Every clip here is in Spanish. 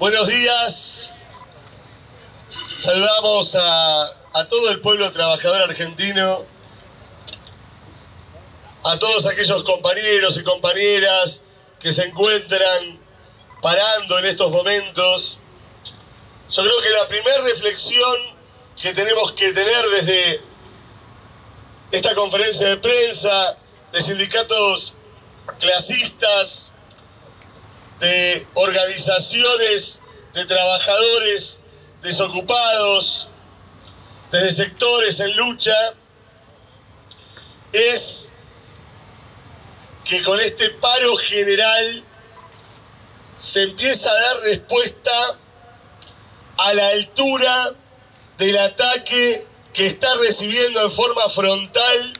Buenos días. Saludamos a, todo el pueblo trabajador argentino, a todos aquellos compañeros y compañeras que se encuentran parando en estos momentos. Yo creo que la primera reflexión que tenemos que tener desde esta conferencia de prensa de sindicatos clasistas, de organizaciones de trabajadores desocupados, desde sectores en lucha, es que con este paro general se empieza a dar respuesta a la altura del ataque que está recibiendo en forma frontal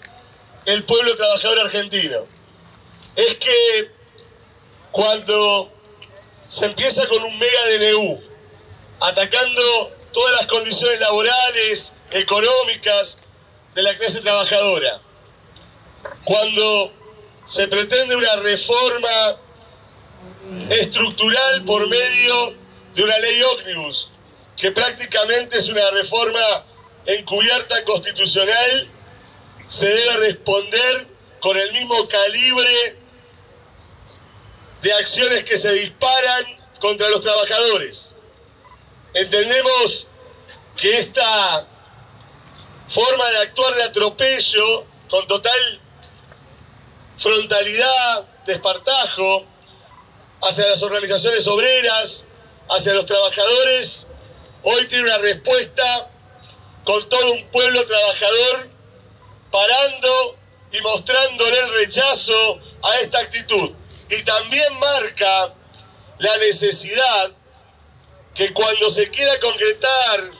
el pueblo trabajador argentino. Es que cuando se empieza con un mega DNU, atacando todas las condiciones laborales, económicas de la clase trabajadora, cuando se pretende una reforma estructural por medio de una ley ómnibus, que prácticamente es una reforma encubierta constitucional, se debe responder con el mismo calibre de acciones que se disparan contra los trabajadores. Entendemos que esta forma de actuar de atropello, con total frontalidad, despartajo, hacia las organizaciones obreras, hacia los trabajadores, hoy tiene una respuesta con todo un pueblo trabajador parando y mostrándole el rechazo a esta actitud. Y también marca la necesidad que cuando se quiera concretar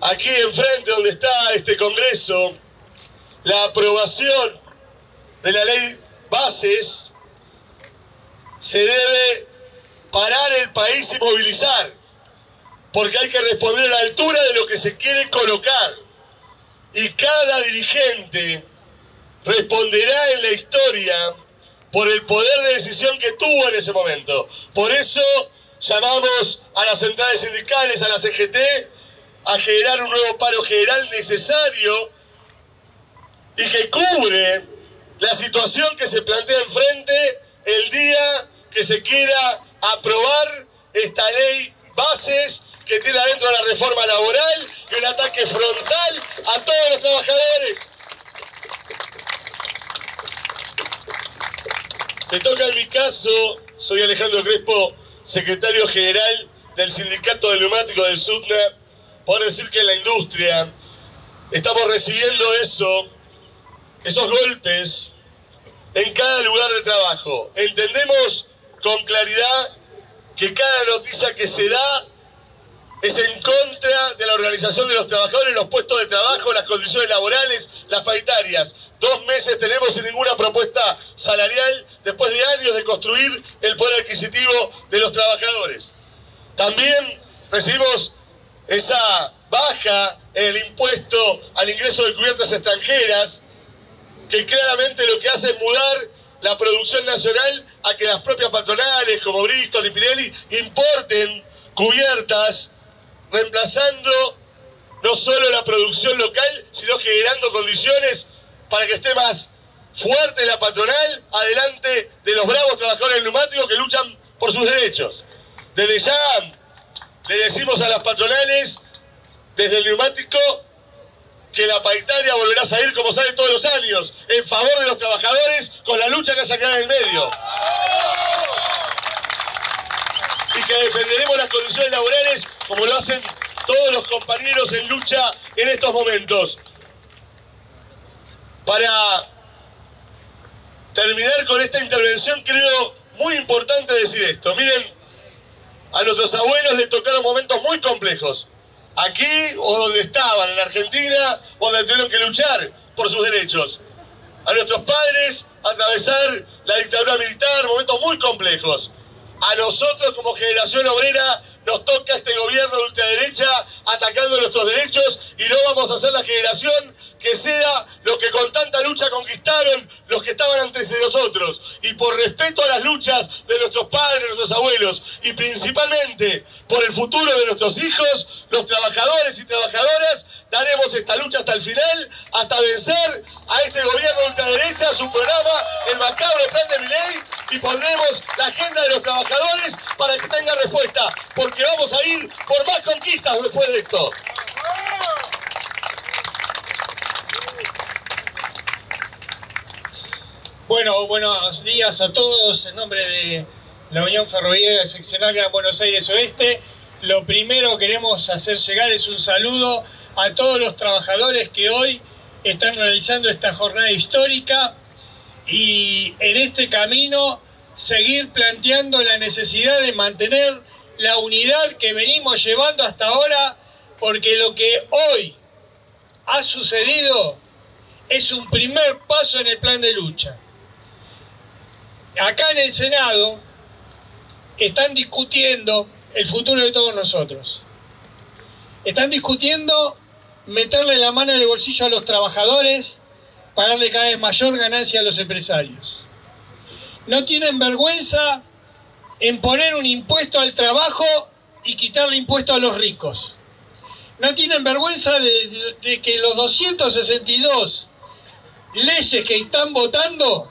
aquí enfrente donde está este Congreso, la aprobación de la ley bases, se debe parar el país y movilizar, porque hay que responder a la altura de lo que se quiere colocar. Y cada dirigente responderá en la historia por el poder de decisión que tuvo en ese momento. Por eso llamamos a las centrales sindicales, a la CGT, a generar un nuevo paro general necesario y que cubre la situación que se plantea enfrente el día que se quiera aprobar esta ley bases que tiene adentro la reforma laboral y un ataque frontal a todos los trabajadores. Me toca en mi caso, soy Alejandro Crespo, secretario general del Sindicato de Neumáticos del SUTNA, poder decir que en la industria estamos recibiendo eso, esos golpes en cada lugar de trabajo. Entendemos con claridad que cada noticia que se da es en contra de la organización de los trabajadores, los puestos de trabajo, las condiciones laborales, las paritarias. Dos meses tenemos sin ninguna propuesta salarial después de años de construir el poder adquisitivo de los trabajadores. También recibimos esa baja en el impuesto al ingreso de cubiertas extranjeras, que claramente lo que hace es mudar la producción nacional a que las propias patronales como Bristol y Pirelli importen cubiertas, reemplazando no solo la producción local, sino generando condiciones para que esté más fuerte la patronal adelante de los bravos trabajadores neumáticos que luchan por sus derechos. Desde ya le decimos a las patronales, desde el neumático, que la paritaria volverá a salir como sale todos los años, en favor de los trabajadores, con la lucha que quedado en el medio. Y que defenderemos las condiciones laborales como lo hacen todos los compañeros en lucha en estos momentos. Para terminar con esta intervención, creo muy importante decir esto. Miren, a nuestros abuelos les tocaron momentos muy complejos aquí o donde estaban, en Argentina, donde tuvieron que luchar por sus derechos. A nuestros padres, atravesar la dictadura militar, momentos muy complejos. A nosotros como generación obrera nos toca este gobierno de ultraderecha atacando nuestros derechos y no vamos a ser la generación que sea lo que con tanta lucha conquistaron los que estaban antes de nosotros. Y por respeto a las luchas de nuestros padres, nuestros abuelos y principalmente por el futuro de nuestros hijos, los trabajadores y trabajadoras, daremos esta lucha hasta el final, hasta vencer a este gobierno de ultraderecha, su programa, el macabro plan de mi ley, y pondremos la agenda de los trabajadores para que tenga respuesta, vamos a ir por más conquistas después de esto. Bueno, buenos días a todos. En nombre de la Unión Ferroviaria Seccional Gran Buenos Aires Oeste, lo primero que queremos hacer llegar es un saludo a todos los trabajadores que hoy están realizando esta jornada histórica y en este camino seguir planteando la necesidad de mantener la unidad que venimos llevando hasta ahora, porque lo que hoy ha sucedido es un primer paso en el plan de lucha acá en el Senado están discutiendo el futuro de todos nosotros. Están discutiendo meterle la mano en el bolsillo a los trabajadores para darle cada vez mayor ganancia a los empresarios. No tienen vergüenza en poner un impuesto al trabajo y quitarle impuesto a los ricos. No tienen vergüenza de, que los 262 leyes que están votando,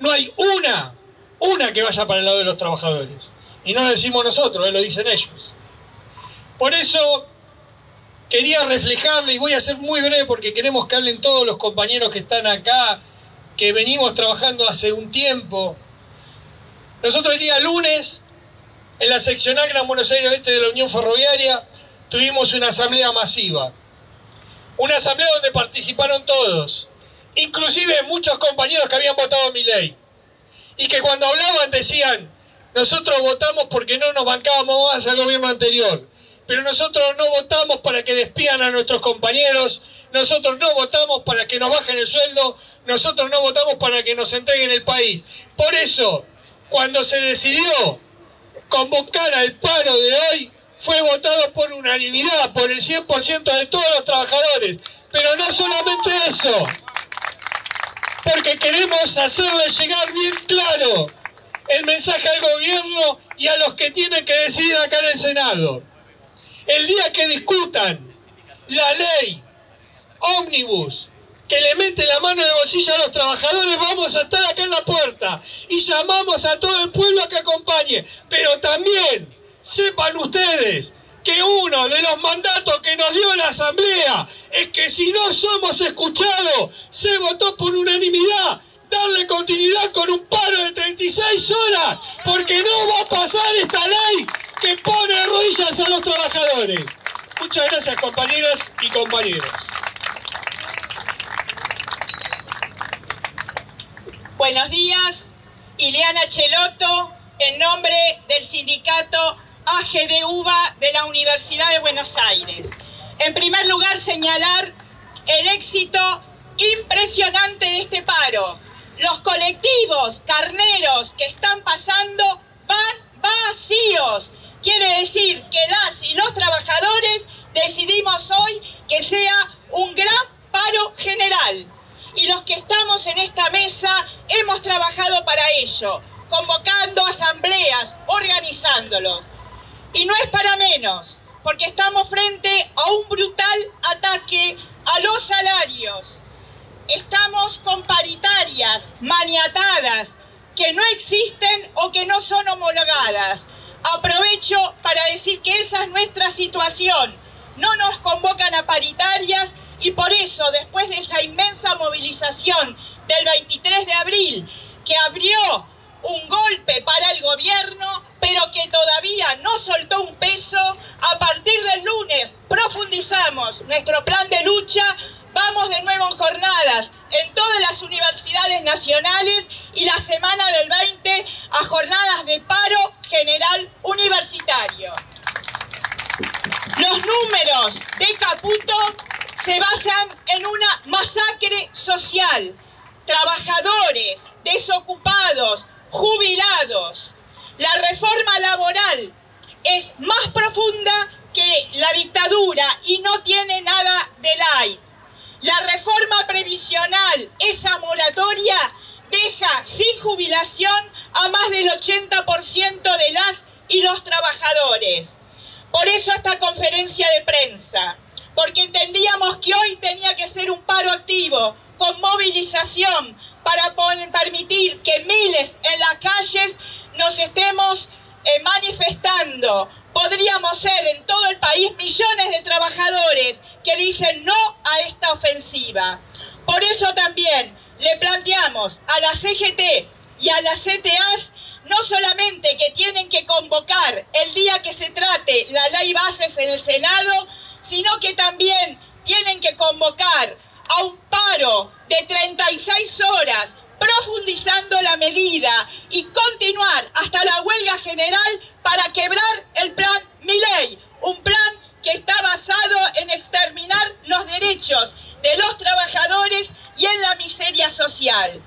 no hay una una que vaya para el lado de los trabajadores. Y no lo decimos nosotros, eh, lo dicen ellos. Por eso quería reflejarle, y voy a ser muy breve porque queremos que hablen todos los compañeros que están acá, que venimos trabajando hace un tiempo. Nosotros el día lunes, en la seccional Gran Buenos Aires Este de la Unión Ferroviaria, tuvimos una asamblea masiva. Una asamblea donde participaron todos, inclusive muchos compañeros que habían votado mi ley y que cuando hablaban decían, nosotros votamos porque no nos bancábamos más al gobierno anterior, pero nosotros no votamos para que despidan a nuestros compañeros, nosotros no votamos para que nos bajen el sueldo, nosotros no votamos para que nos entreguen el país. Por eso, cuando se decidió convocar al paro de hoy, fue votado por unanimidad, por el 100% de todos los trabajadores. Pero no solamente eso, porque queremos hacerle llegar bien claro el mensaje al gobierno y a los que tienen que decidir acá en el Senado. El día que discutan la ley ómnibus que le mete la mano de bolsillo a los trabajadores, vamos a estar acá en la puerta y llamamos a todo el pueblo a que acompañe. Pero también sepan ustedes que uno de los mandatos que nos dio la Asamblea es que si no somos escuchados, se votó por unanimidad darle continuidad con un paro de 36 horas, porque no va a pasar esta ley que pone rodillas a los trabajadores. Muchas gracias compañeras y compañeros. Buenos días, Ileana Cheloto, en nombre del sindicato AGD de la Universidad de Buenos Aires. En primer lugar, señalar el éxito impresionante de este paro. Los colectivos carneros que están pasando van vacíos. Quiere decir que las y los trabajadores decidimos hoy que sea un gran paro general. Y los que estamos en esta mesa hemos trabajado para ello, convocando asambleas, organizándolos. Y no es para menos, porque estamos frente a un brutal ataque a los salarios. Estamos con paritarias maniatadas que no existen o que no son homologadas. Aprovecho para decir que esa es nuestra situación. No nos convocan a paritarias y por eso, después de esa inmensa movilización del 23 de abril, que abrió un golpe para el gobierno, pero que todavía no soltó un peso. A partir del lunes profundizamos nuestro plan de lucha. Vamos de nuevo en jornadas en todas las universidades nacionales y la semana del 20 a jornadas de paro general universitario. Los números de Caputo se basan en una masacre social. Trabajadores, desocupados, jubilados. La reforma laboral es más profunda que la dictadura y no tiene nada de light. La reforma previsional, esa moratoria, deja sin jubilación a más del 80% de las y los trabajadores. Por eso esta conferencia de prensa, porque entendíamos que hoy tenía que ser un paro activo, con movilización, para permitir que miles en las calles nos estemos eh, manifestando. Podríamos ser en todo el país millones de trabajadores que dicen no a esta ofensiva. Por eso también le planteamos a la CGT y a las CTAs no solamente que tienen que convocar el día que se trate la ley bases en el Senado, sino que también tienen que convocar a un paro de 36 horas profundizando la medida y continuar hasta la huelga general para quebrar el plan Miley, un plan que está basado en exterminar los derechos de los trabajadores y en la miseria social.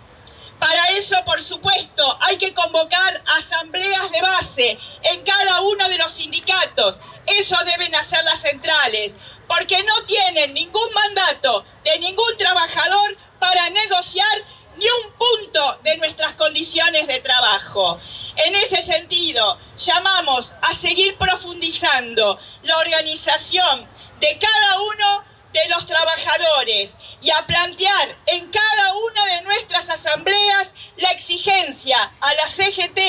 Para eso, por supuesto, hay que convocar asambleas de base en cada uno de los sindicatos. Eso deben hacer las centrales, porque no tienen ningún mandato de ningún trabajador para negociar ni un punto de nuestras condiciones de trabajo. En ese sentido, llamamos a seguir profundizando la organización de cada uno de los trabajadores y a plantear en cada una de nuestras asambleas la exigencia a la CGT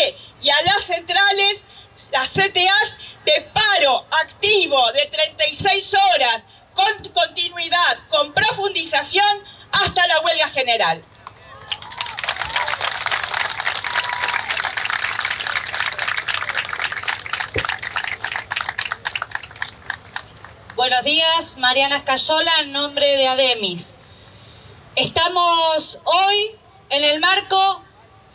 y a las centrales, las CTAs, de paro activo de 36 horas con continuidad, con profundización hasta la huelga general. Buenos días, Mariana Escayola, en nombre de Ademis. Estamos hoy en el marco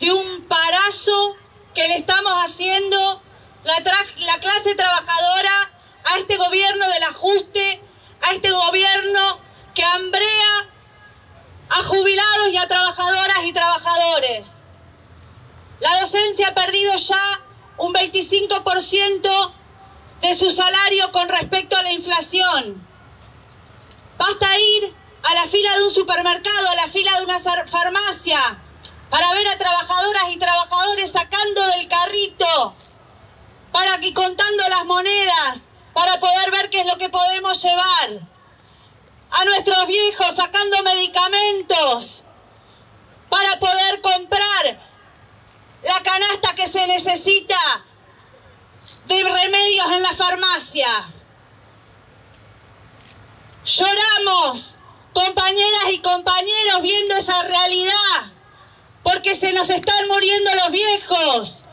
de un parazo que le estamos haciendo la, la clase trabajadora a este gobierno del ajuste, a este gobierno que hambrea a jubilados y a trabajadoras y trabajadores. La docencia ha perdido ya un 25% de su salario con respecto a la inflación. Basta ir a la fila de un supermercado, a la fila de una farmacia, para ver a trabajadoras y trabajadores sacando del carrito, para que contando las monedas, para poder ver qué es lo que podemos llevar. A nuestros viejos sacando medicamentos, para poder comprar la canasta que se necesita de remedios en la farmacia. Lloramos, compañeras y compañeros, viendo esa realidad, porque se nos están muriendo los viejos,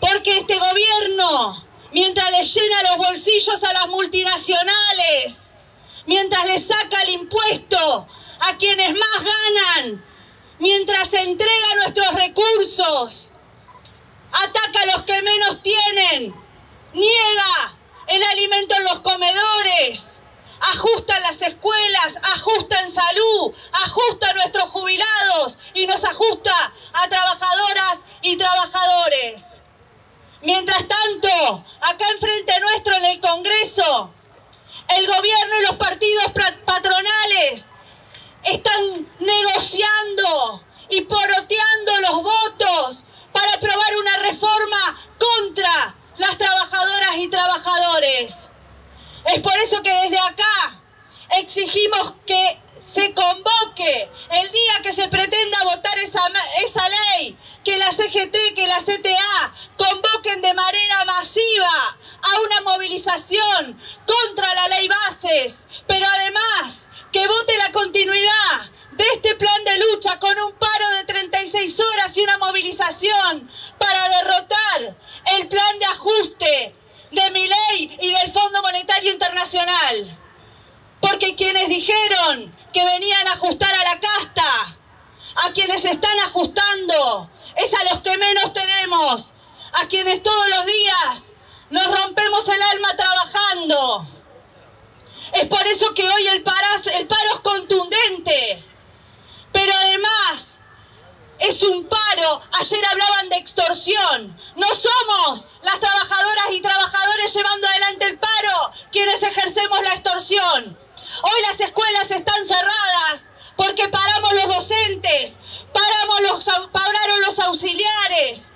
porque este gobierno, mientras le llena los bolsillos a las multinacionales, mientras le saca el impuesto a quienes más ganan, mientras entrega nuestros recursos, ataca a los que menos tienen, niega el alimento en los comedores, ajusta las escuelas, ajusta en salud, ajusta a nuestros jubilados y nos ajusta a trabajadoras y trabajadores. Mientras tanto, acá enfrente nuestro en el Congreso, el gobierno y los partidos patronales están negociando y poroteando los votos para aprobar una reforma contra las trabajadoras y trabajadores. Es por eso que desde acá exigimos que se convoque el día que se pretenda votar esa, esa ley, que la CGT, que la CTA convoquen de manera masiva a una movilización contra la ley bases, pero además que vote la continuidad de este plan de lucha con un paro de 36 horas y una movilización para derrotar el plan de ajuste de mi ley y del Fondo Monetario Internacional. Porque quienes dijeron que venían a ajustar a la casta, a quienes están ajustando, es a los que menos tenemos, a quienes todos los días nos rompemos el alma trabajando. Es por eso que hoy el, el paro es contundente. Pero además es un paro. Ayer hablaban de extorsión. Somos las trabajadoras y trabajadores llevando adelante el paro quienes ejercemos la extorsión. Hoy las escuelas están cerradas porque paramos los docentes, paramos los, pararon los auxiliares,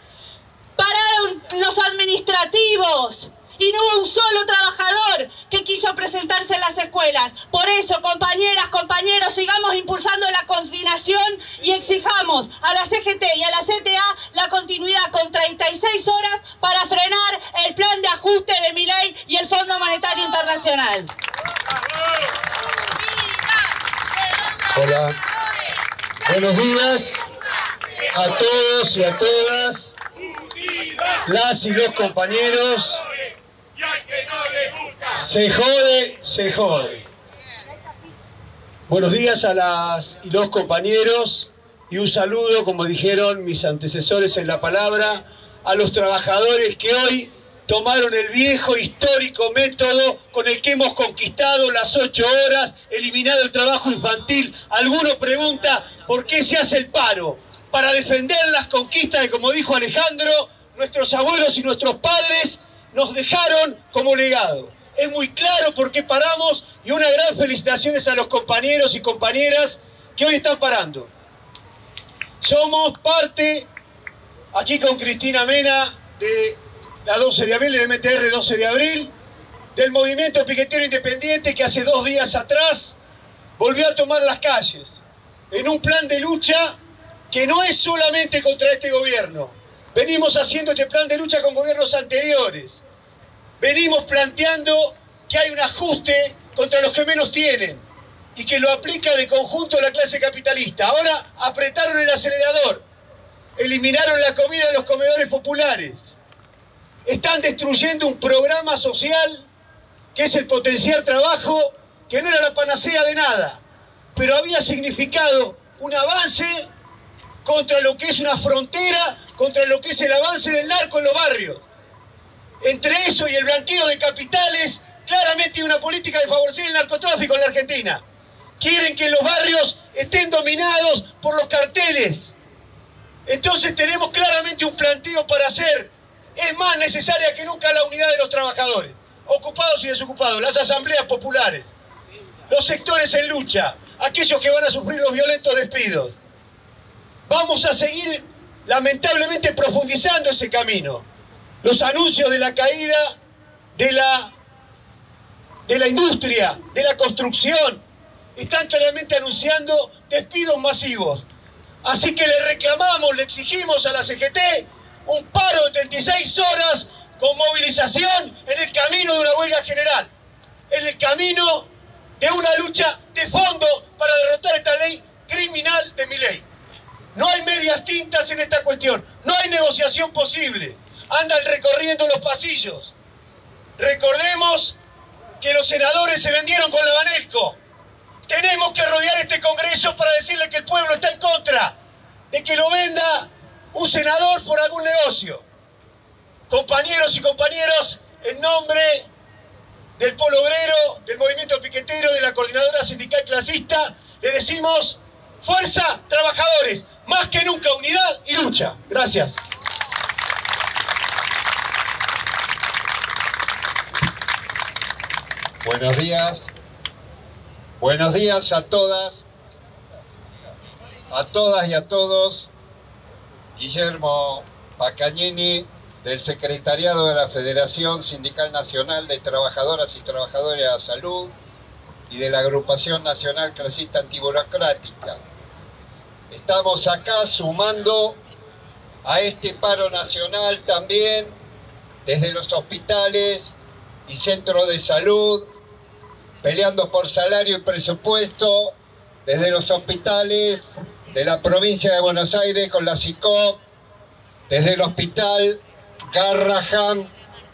pararon los administrativos y no hubo un solo trabajador que quiso presentarse en las escuelas. Por eso, compañeras, compañeros, sigamos impulsando la coordinación y exijamos a la CGT y a la CTA la continuidad con 36 horas para frenar el plan de ajuste de mi ley y el Fondo Monetario Internacional. Hola. Buenos días a todos y a todas, las y los compañeros. Se jode, se jode. Buenos días a las y los compañeros y un saludo, como dijeron mis antecesores en la palabra, a los trabajadores que hoy tomaron el viejo histórico método con el que hemos conquistado las ocho horas, eliminado el trabajo infantil. Alguno pregunta por qué se hace el paro. Para defender las conquistas que, como dijo Alejandro, nuestros abuelos y nuestros padres nos dejaron como legado. Es muy claro por qué paramos y una gran felicitaciones a los compañeros y compañeras que hoy están parando. Somos parte, aquí con Cristina Mena, de la 12 de abril, el MTR 12 de abril, del movimiento piquetero independiente que hace dos días atrás volvió a tomar las calles en un plan de lucha que no es solamente contra este gobierno. Venimos haciendo este plan de lucha con gobiernos anteriores. Venimos planteando que hay un ajuste contra los que menos tienen y que lo aplica de conjunto la clase capitalista. Ahora apretaron el acelerador, eliminaron la comida de los comedores populares están destruyendo un programa social que es el potenciar trabajo, que no era la panacea de nada, pero había significado un avance contra lo que es una frontera, contra lo que es el avance del narco en los barrios. Entre eso y el blanqueo de capitales, claramente hay una política de favorecer el narcotráfico en la Argentina. Quieren que los barrios estén dominados por los carteles. Entonces tenemos claramente un planteo para hacer es más necesaria que nunca la unidad de los trabajadores, ocupados y desocupados, las asambleas populares, los sectores en lucha, aquellos que van a sufrir los violentos despidos. Vamos a seguir lamentablemente profundizando ese camino. Los anuncios de la caída de la, de la industria, de la construcción, están claramente anunciando despidos masivos. Así que le reclamamos, le exigimos a la CGT un paro de 36 horas con movilización en el camino de una huelga general, en el camino de una lucha de fondo para derrotar esta ley criminal de mi ley. No hay medias tintas en esta cuestión, no hay negociación posible. Andan recorriendo los pasillos. Recordemos que los senadores se vendieron con la Banelco. Tenemos que rodear este Congreso para decirle que el pueblo está en contra de que lo venda un senador por algún negocio. Compañeros y compañeros, en nombre del Polo Obrero, del Movimiento Piquetero, de la Coordinadora Sindical Clasista, le decimos, fuerza, trabajadores, más que nunca unidad y lucha. Gracias. Buenos días. Buenos días a todas, a todas y a todos. Guillermo Pacagnini, del Secretariado de la Federación Sindical Nacional de Trabajadoras y Trabajadores de la Salud y de la Agrupación Nacional Clasista Antiburocrática. Estamos acá sumando a este paro nacional también desde los hospitales y centros de salud, peleando por salario y presupuesto, desde los hospitales de la provincia de Buenos Aires con la CICOP, desde el hospital Garrahan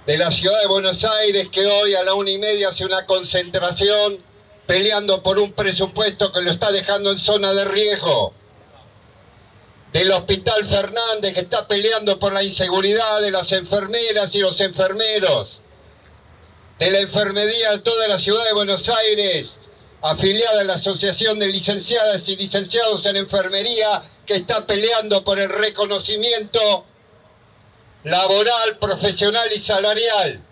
de la ciudad de Buenos Aires, que hoy a la una y media hace una concentración peleando por un presupuesto que lo está dejando en zona de riesgo. Del Hospital Fernández, que está peleando por la inseguridad de las enfermeras y los enfermeros. De la enfermería de toda la ciudad de Buenos Aires, afiliada a la Asociación de Licenciadas y Licenciados en Enfermería, que está peleando por el reconocimiento laboral, profesional y salarial.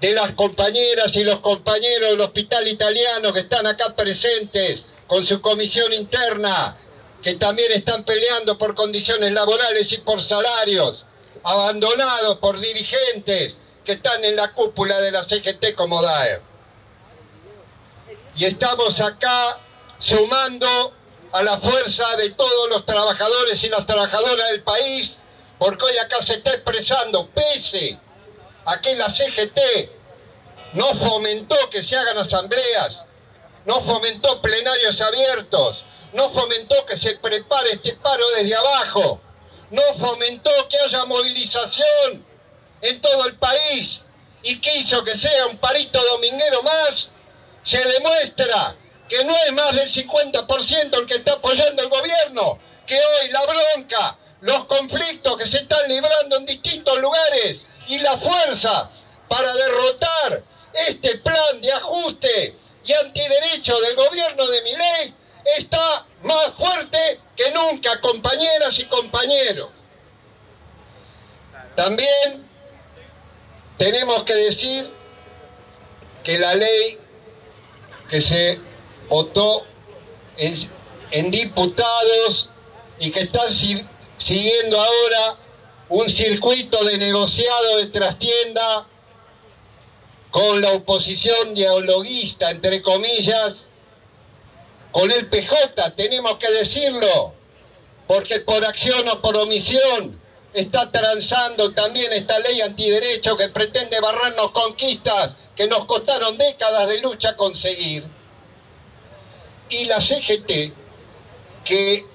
de las compañeras y los compañeros del Hospital Italiano que están acá presentes con su comisión interna, que también están peleando por condiciones laborales y por salarios, abandonados por dirigentes que están en la cúpula de la CGT como DAER. Y estamos acá sumando a la fuerza de todos los trabajadores y las trabajadoras del país, porque hoy acá se está expresando, pese a que la CGT no fomentó que se hagan asambleas, no fomentó plenarios abiertos, no fomentó que se prepare este paro desde abajo, no fomentó que haya movilización en todo el país. Y quiso que sea un parito dominguero más, se demuestra que no es más del 50% el que está apoyando el gobierno, que hoy la bronca, los conflictos que se están librando en distintos lugares y la fuerza para derrotar este plan de ajuste y antiderecho del gobierno de Miley está más fuerte que nunca, compañeras y compañeros. También tenemos que decir que la ley que se votó en, diputados y que están siguiendo ahora un circuito de negociado de trastienda con la oposición dialoguista, entre comillas, con el PJ, tenemos que decirlo, porque por acción o por omisión está transando también esta ley antiderecho que pretende barrarnos conquistas que nos costaron décadas de lucha conseguir. Y la CGT, que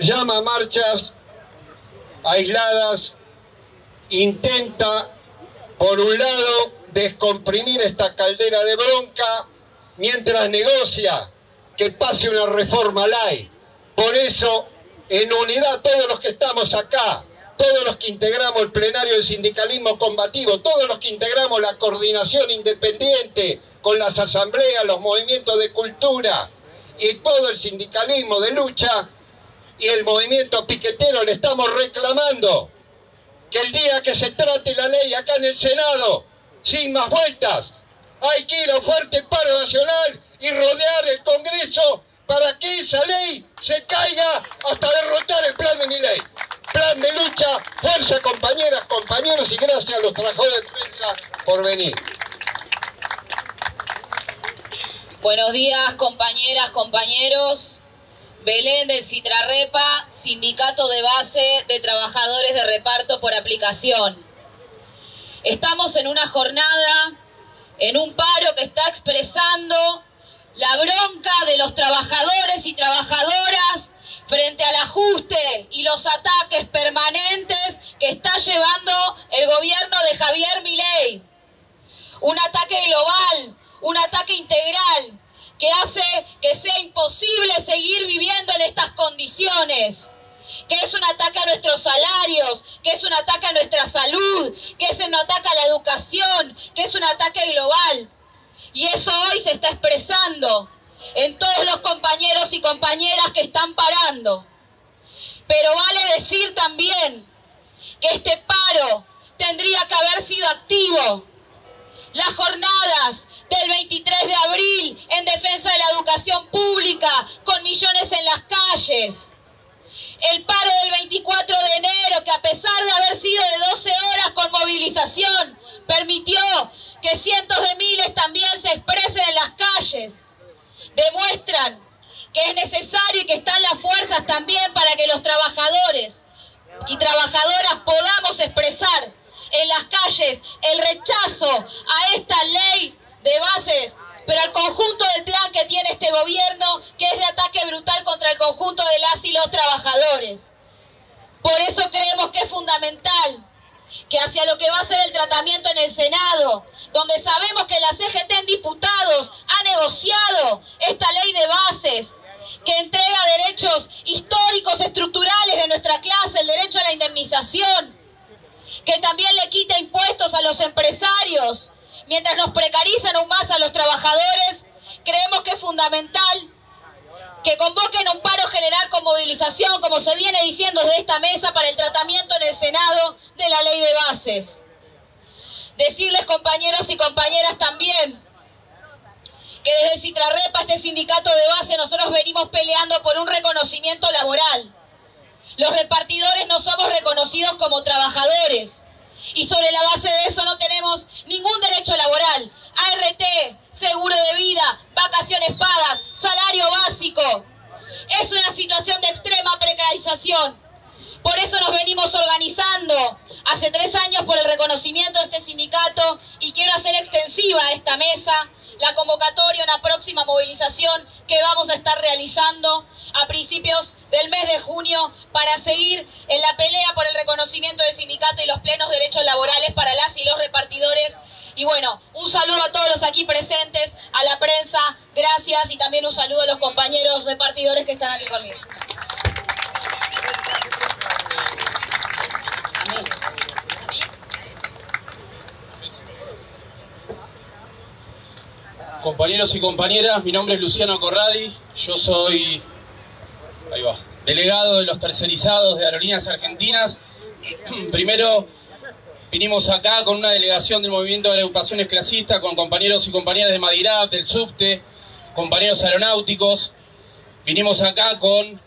llama marchas aisladas, intenta, por un lado, descomprimir esta caldera de bronca mientras negocia que pase una reforma ley. Por eso, en unidad todos los que estamos acá, todos los que integramos el plenario del sindicalismo combativo, todos los que integramos la coordinación independiente con las asambleas, los movimientos de cultura y todo el sindicalismo de lucha y el movimiento piquetero le estamos reclamando que el día que se trate la ley acá en el Senado, sin más vueltas, hay que ir a fuerte paro nacional y rodear el Congreso para que esa ley se caiga hasta derrotar el plan de mi ley. Plan de lucha, fuerza compañeras, compañeros y gracias a los trabajadores de prensa por venir. Buenos días compañeras, compañeros. Belén del Citrarrepa, Sindicato de Base de Trabajadores de Reparto por Aplicación. Estamos en una jornada, en un paro que está expresando la bronca de los trabajadores y trabajadoras frente al ajuste y los ataques permanentes que está llevando el gobierno de Javier Milei. Un ataque global, un ataque integral que hace que sea imposible seguir viviendo en estas condiciones que es un ataque a nuestros salarios, que es un ataque a nuestra salud, que es un ataque a la educación, que es un ataque global. Y eso hoy se está expresando en todos los compañeros y compañeras que están parando. Pero vale decir también que este paro tendría que haber sido activo. Las jornadas del 23 de abril en defensa de la educación pública con millones en las calles. El paro del 24 de enero, que a pesar de haber sido de 12 horas con movilización, permitió que cientos de miles también se expresen en las calles. Demuestran que es necesario y que están las fuerzas también para que los trabajadores y trabajadoras podamos expresar en las calles el rechazo a esta ley de bases pero al conjunto del plan que tiene este gobierno, que es de ataque brutal contra el conjunto de las y los trabajadores. Por eso creemos que es fundamental que hacia lo que va a ser el tratamiento en el Senado, donde sabemos que la CGT en diputados ha negociado esta ley de bases, que entrega derechos históricos, estructurales de nuestra clase, el derecho a la indemnización, que también le quita impuestos a los empresarios, mientras nos precarizan aún más a los trabajadores, creemos que es fundamental que convoquen un paro general con movilización, como se viene diciendo desde esta mesa, para el tratamiento en el Senado de la ley de bases. Decirles, compañeros y compañeras, también que desde Citrarrepa, este sindicato de base, nosotros venimos peleando por un reconocimiento laboral. Los repartidores no somos reconocidos como trabajadores. Y sobre la base de eso no tenemos ningún derecho laboral. ART, seguro de vida, vacaciones pagas, salario básico. Es una situación de extrema precarización. Por eso nos venimos organizando hace tres años por el reconocimiento de este sindicato y quiero hacer extensiva esta mesa la convocatoria una próxima movilización que vamos a estar realizando a principios del mes de junio para seguir en la pelea por el reconocimiento del sindicato y los plenos derechos laborales para las y los repartidores. Y bueno, un saludo a todos los aquí presentes, a la prensa, gracias y también un saludo a los compañeros repartidores que están aquí conmigo. Compañeros y compañeras, mi nombre es Luciano Corradi, yo soy delegado de los tercerizados de Aerolíneas Argentinas. Primero vinimos acá con una delegación del movimiento de agrupaciones clasistas, con compañeros y compañeras de Madirab, del subte, compañeros aeronáuticos. Vinimos acá con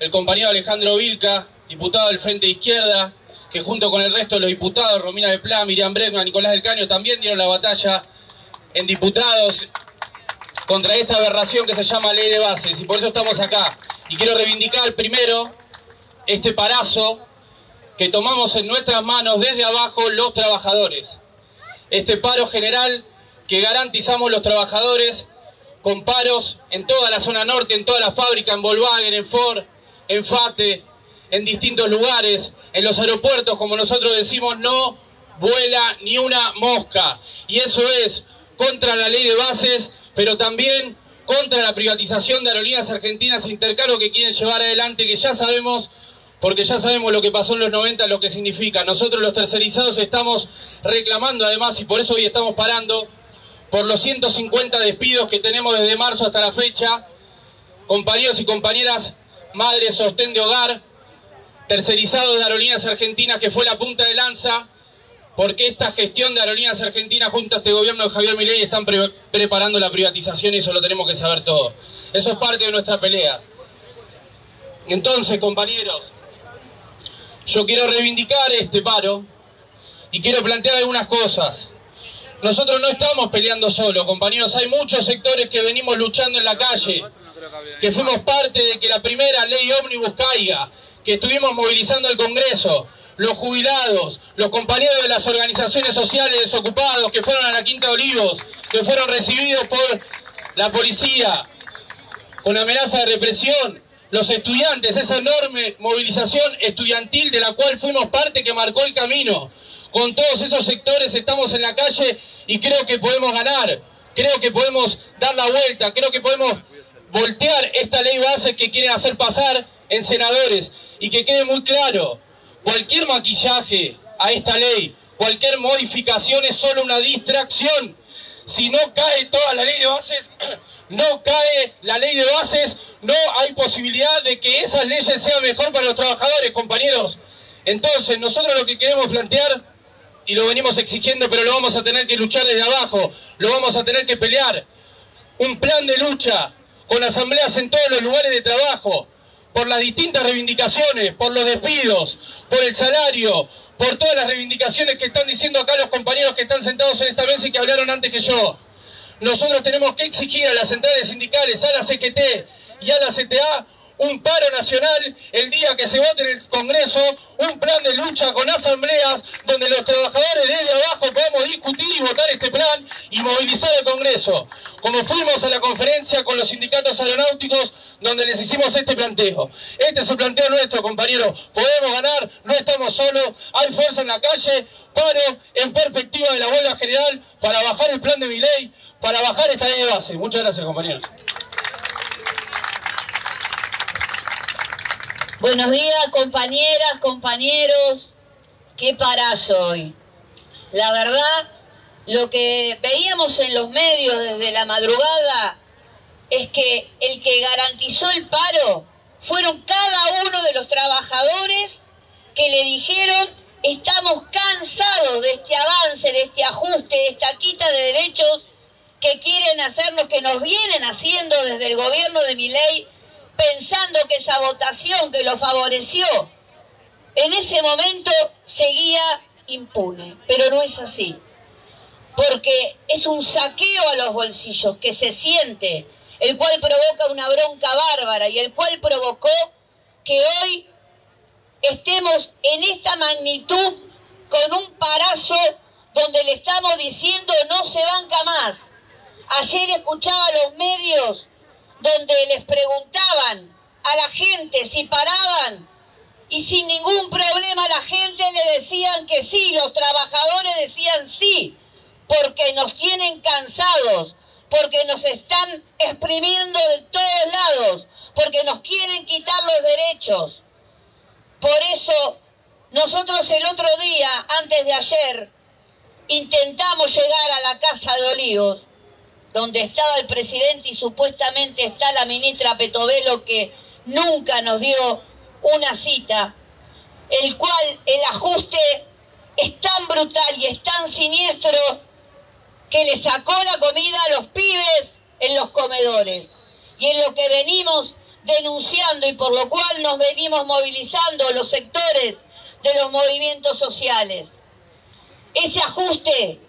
el compañero Alejandro Vilca, diputado del Frente Izquierda, que junto con el resto de los diputados, Romina de Plá, Miriam Bregman, Nicolás del Caño, también dieron la batalla en diputados contra esta aberración que se llama ley de bases y por eso estamos acá. Y quiero reivindicar primero este parazo que tomamos en nuestras manos desde abajo los trabajadores. Este paro general que garantizamos los trabajadores con paros en toda la zona norte, en toda la fábrica, en Volkswagen, en Ford, en FATE, en distintos lugares, en los aeropuertos, como nosotros decimos, no vuela ni una mosca. Y eso es contra la ley de bases, pero también contra la privatización de aerolíneas argentinas intercaro que quieren llevar adelante, que ya sabemos, porque ya sabemos lo que pasó en los 90, lo que significa. Nosotros los tercerizados estamos reclamando además, y por eso hoy estamos parando, por los 150 despidos que tenemos desde marzo hasta la fecha, compañeros y compañeras, madres, sostén de hogar, tercerizados de aerolíneas argentinas, que fue la punta de lanza porque esta gestión de Aerolíneas Argentinas junto a este gobierno de Javier Milei están preparando la privatización y eso lo tenemos que saber todos. Eso es parte de nuestra pelea. Entonces, compañeros, yo quiero reivindicar este paro y quiero plantear algunas cosas. Nosotros no estamos peleando solo, compañeros. Hay muchos sectores que venimos luchando en la calle, que fuimos parte de que la primera ley ómnibus caiga, que estuvimos movilizando el Congreso, los jubilados, los compañeros de las organizaciones sociales desocupados que fueron a la Quinta de Olivos, que fueron recibidos por la policía con amenaza de represión, los estudiantes, esa enorme movilización estudiantil de la cual fuimos parte que marcó el camino. Con todos esos sectores estamos en la calle y creo que podemos ganar, creo que podemos dar la vuelta, creo que podemos voltear esta ley base que quieren hacer pasar en senadores y que quede muy claro, Cualquier maquillaje a esta ley, cualquier modificación es solo una distracción. Si no cae toda la ley de bases, no cae la ley de bases, no hay posibilidad de que esas leyes sean mejor para los trabajadores, compañeros. Entonces, nosotros lo que queremos plantear, y lo venimos exigiendo, pero lo vamos a tener que luchar desde abajo, lo vamos a tener que pelear, un plan de lucha con asambleas en todos los lugares de trabajo, por las distintas reivindicaciones, por los despidos, por el salario, por todas las reivindicaciones que están diciendo acá los compañeros que están sentados en esta mesa y que hablaron antes que yo. Nosotros tenemos que exigir a las centrales sindicales, a la CGT y a la CTA un paro nacional el día que se vote en el Congreso, un plan de lucha con asambleas donde los trabajadores desde abajo podamos discutir y votar este plan y movilizar el Congreso. Como fuimos a la conferencia con los sindicatos aeronáuticos donde les hicimos este planteo. Este es el planteo nuestro, compañeros. Podemos ganar, no estamos solos, hay fuerza en la calle, paro en perspectiva de la huelga general para bajar el plan de mi ley, para bajar esta ley de base. Muchas gracias, compañeros. Buenos días, compañeras, compañeros. Qué parazo hoy. La verdad, lo que veíamos en los medios desde la madrugada es que el que garantizó el paro fueron cada uno de los trabajadores que le dijeron estamos cansados de este avance, de este ajuste, esta quita de derechos que quieren hacernos, que nos vienen haciendo desde el gobierno de mi ley, pensando que esa votación que lo favoreció en ese momento seguía impune. Pero no es así. Porque es un saqueo a los bolsillos que se siente, el cual provoca una bronca bárbara y el cual provocó que hoy estemos en esta magnitud con un parazo donde le estamos diciendo no se banca más. Ayer escuchaba a los medios donde les preguntaban a la gente si paraban y sin ningún problema la gente le decían que sí, los trabajadores decían sí, porque nos tienen cansados, porque nos están exprimiendo de todos lados, porque nos quieren quitar los derechos. Por eso nosotros el otro día, antes de ayer, intentamos llegar a la Casa de Olivos, donde estaba el presidente y supuestamente está la ministra Petovelo que nunca nos dio una cita, el cual el ajuste es tan brutal y es tan siniestro que le sacó la comida a los pibes en los comedores. Y en lo que venimos denunciando y por lo cual nos venimos movilizando los sectores de los movimientos sociales. Ese ajuste,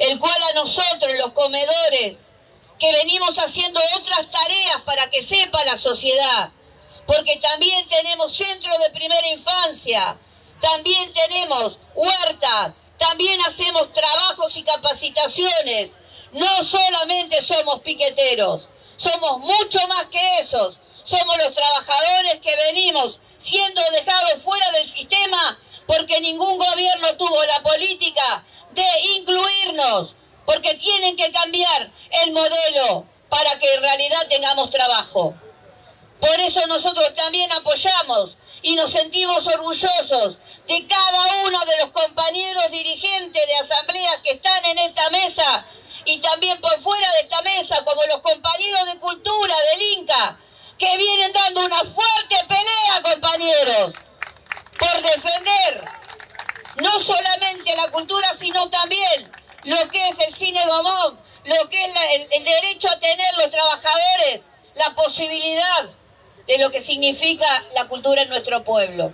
el cual a nosotros, los comedores, que venimos haciendo otras tareas para que sepa la sociedad, porque también tenemos centros de primera infancia, también tenemos huertas, también hacemos trabajos y capacitaciones. No solamente somos piqueteros, somos mucho más que esos. Somos los trabajadores que venimos siendo dejados fuera del sistema porque ningún gobierno tuvo la política de incluirnos, porque tienen que cambiar el modelo para que en realidad tengamos trabajo. Por eso nosotros también apoyamos y nos sentimos orgullosos de cada uno de los compañeros dirigentes de asambleas que están en esta mesa y también por fuera de esta mesa, como los compañeros de cultura del Inca, que vienen dando una fuerte pelea, compañeros, por defender no solamente la cultura, sino también lo que es el cine gomón, lo que es el, el derecho a tener los trabajadores, la posibilidad de lo que significa la cultura en nuestro pueblo.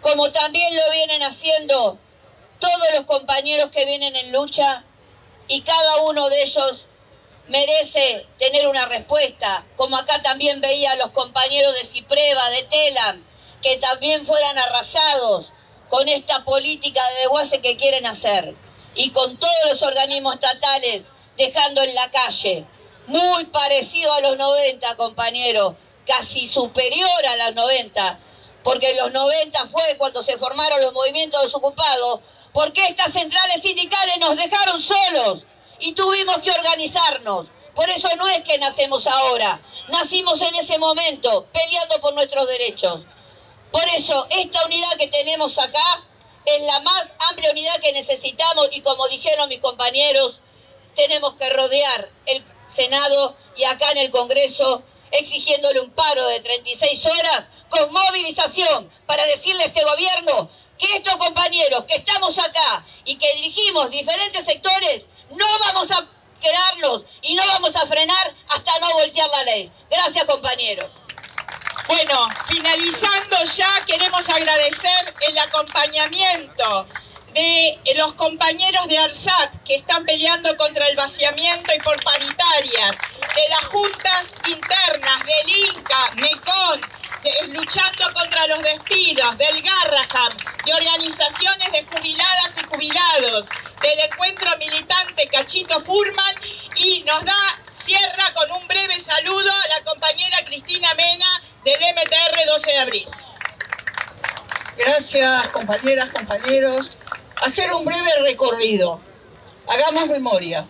Como también lo vienen haciendo todos los compañeros que vienen en lucha y cada uno de ellos merece tener una respuesta, como acá también veía a los compañeros de Cipreva, de Telam, que también fueran arrasados con esta política de desguace que quieren hacer y con todos los organismos estatales dejando en la calle. Muy parecido a los 90, compañeros, casi superior a los 90, porque los 90 fue cuando se formaron los movimientos desocupados, porque estas centrales sindicales nos dejaron solos y tuvimos que organizarnos. Por eso no es que nacemos ahora, nacimos en ese momento peleando por nuestros derechos. Por eso esta unidad que tenemos acá es la más amplia unidad que necesitamos y como dijeron mis compañeros, tenemos que rodear el Senado y acá en el Congreso exigiéndole un paro de 36 horas con movilización para decirle a este gobierno que estos compañeros que estamos acá y que dirigimos diferentes sectores no vamos a quedarnos y no vamos a frenar hasta no voltear la ley. Gracias compañeros. Bueno, finalizando ya, queremos agradecer el acompañamiento de los compañeros de ARSAT que están peleando contra el vaciamiento y por paritarias, de las juntas internas del INCA, MECON, de, luchando contra los despidos, del Garraham, de organizaciones de jubiladas y jubilados, del encuentro militante Cachito Furman y nos da, cierra con un breve saludo a la compañera Cristina Mena del MTR 12 de abril. Gracias compañeras, compañeros. Hacer un breve recorrido. Hagamos memoria.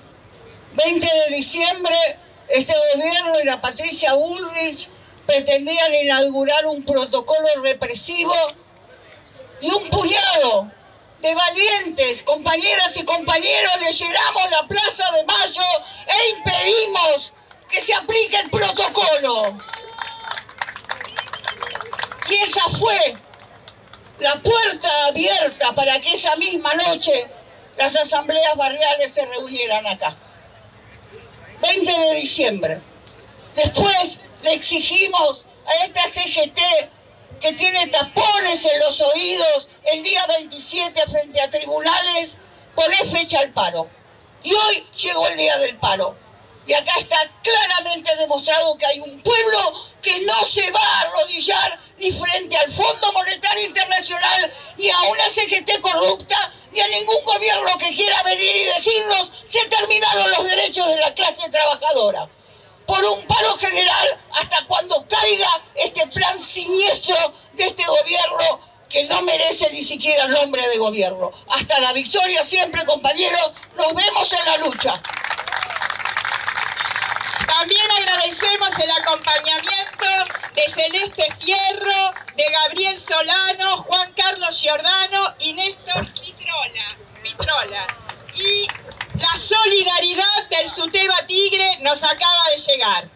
20 de diciembre, este gobierno y la Patricia Bullrich pretendían inaugurar un protocolo represivo y un puñado de valientes compañeras y compañeros le llenamos la Plaza de Mayo e impedimos que se aplique el protocolo. Y esa fue la puerta abierta para que esa misma noche las asambleas barriales se reunieran acá. 20 de diciembre. Después le exigimos a esta CGT que tiene tapones en los oídos el día 27 frente a tribunales, poner fecha al paro. Y hoy llegó el día del paro. Y acá está claramente demostrado que hay un pueblo que no se va a arrodillar ni frente al Fondo Monetario Internacional, ni a una CGT corrupta, ni a ningún gobierno que quiera venir y decirnos se terminaron los derechos de la clase trabajadora. Por un paro general hasta cuando caiga este plan siniestro de este gobierno que no merece ni siquiera el nombre de gobierno. Hasta la victoria siempre, compañeros. Nos vemos en la lucha. También agradecemos el acompañamiento de Celeste Fierro, de Gabriel Solano, Juan Carlos Giordano y Néstor Vitrola. Y la solidaridad del Suteba Tigre nos acaba de llegar.